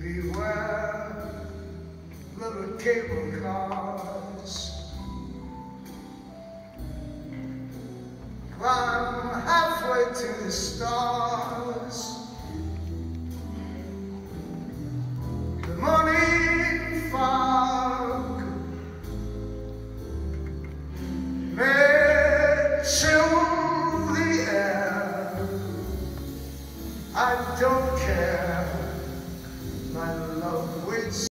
beware little cable cars. Climb halfway to the stars. The morning fog may chill the air. I don't by the love which